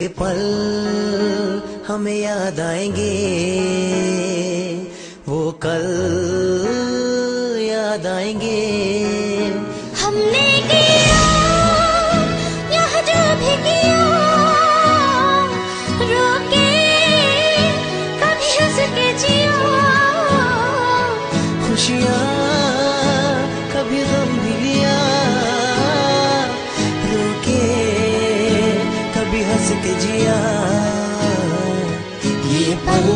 ये पल हमें याद आएँगे। वो कल याद आएँगे। हमने किया यह जो भी किया रोके कभी हंस के जिया। खुशियाँ कभी गम भी हंस जिया। ये पल